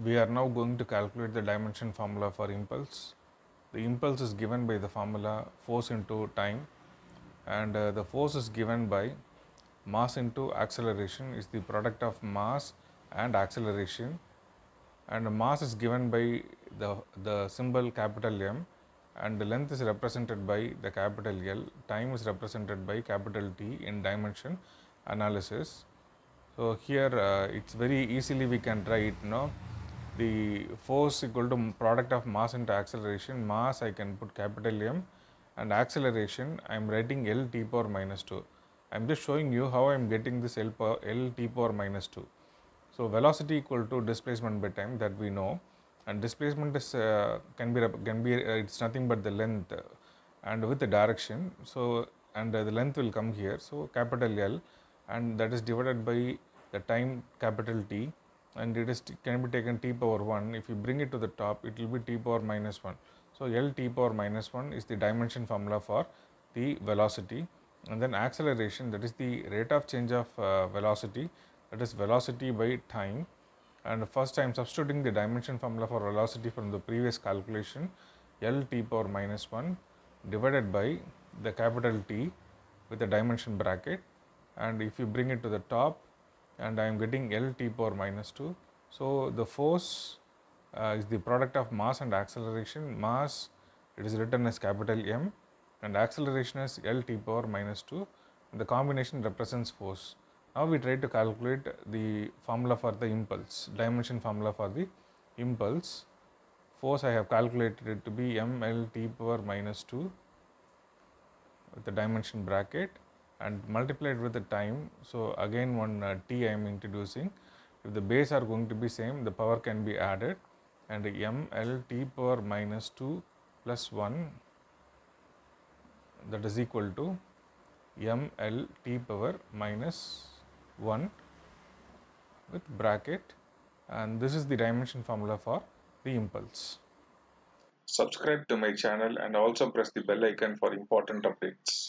We are now going to calculate the dimension formula for impulse. The impulse is given by the formula force into time and uh, the force is given by mass into acceleration is the product of mass and acceleration and mass is given by the, the symbol capital M and the length is represented by the capital L, time is represented by capital T in dimension analysis. So, here uh, it is very easily we can write you know the force equal to product of mass into acceleration, mass I can put capital M and acceleration I am writing L t power minus 2. I am just showing you how I am getting this L, power, L t power minus 2. So, velocity equal to displacement by time that we know and displacement is uh, can be can be uh, it's nothing but the length and with the direction. So, and uh, the length will come here. So, capital L and that is divided by the time capital T and it is can be taken t power 1 if you bring it to the top it will be t power minus 1. So, L t power minus 1 is the dimension formula for the velocity. And then acceleration that is the rate of change of uh, velocity that is velocity by time. And first am substituting the dimension formula for velocity from the previous calculation L t power minus 1 divided by the capital T with the dimension bracket. And if you bring it to the top and I am getting L t power minus 2. So, the force uh, is the product of mass and acceleration mass it is written as capital M and acceleration is L t power minus 2 and the combination represents force. Now, we try to calculate the formula for the impulse, dimension formula for the impulse. Force I have calculated it to be m l t power minus 2 with the dimension bracket and multiplied with the time. So, again one uh, t I am introducing. If the base are going to be same, the power can be added and m l t power minus 2 plus 1 that is equal to m l t power minus 1 with bracket and this is the dimension formula for the impulse. Subscribe to my channel and also press the bell icon for important updates.